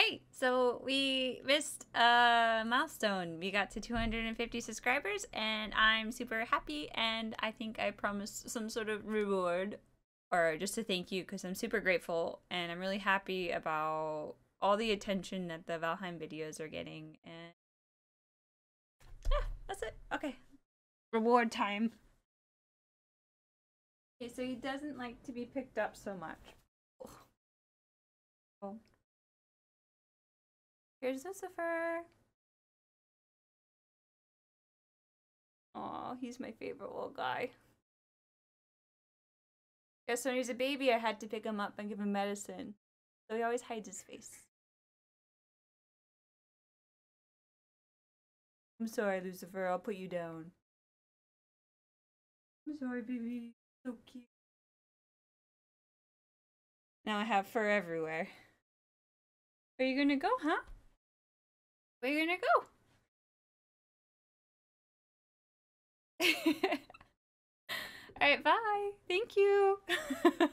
Hey, so we missed a milestone. We got to 250 subscribers, and I'm super happy. And I think I promised some sort of reward or just to thank you because I'm super grateful and I'm really happy about all the attention that the Valheim videos are getting. And yeah, that's it. Okay. Reward time. Okay, so he doesn't like to be picked up so much. Oh. Here's Lucifer. Oh, he's my favorite little guy. Guess when he was a baby, I had to pick him up and give him medicine. So he always hides his face. I'm sorry, Lucifer. I'll put you down. I'm sorry, baby. So cute. Now I have fur everywhere. Where you gonna go, huh? Where you gonna go? Alright, bye. Thank you.